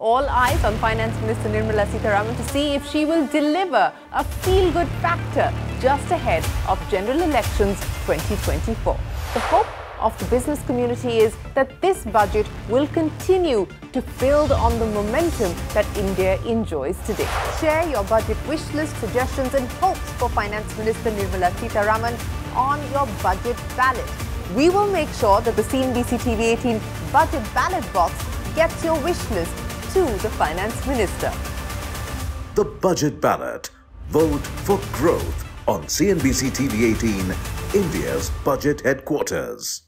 All eyes on Finance Minister Nirmala Sitharaman to see if she will deliver a feel-good factor just ahead of general elections 2024. The hope of the business community is that this budget will continue to build on the momentum that India enjoys today. Share your budget wish list, suggestions and hopes for Finance Minister Nirmala Sitharaman on your budget ballot. We will make sure that the CNBC TV 18 budget ballot box gets your wish list to the Finance Minister. The Budget Ballot. Vote for growth on CNBC TV 18, India's budget headquarters.